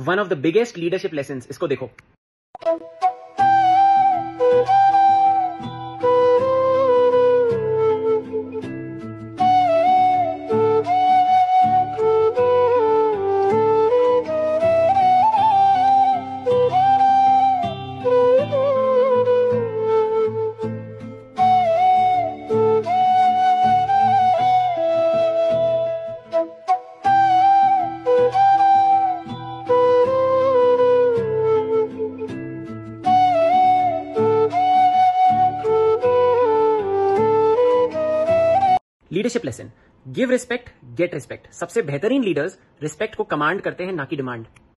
One of the biggest leadership lesson इसको देखो। Leadership lesson give respect get respect सबसे बेहतरीन लीडर्स रिस्पेक्ट को कमांड करते हैं, ना कि डिमांड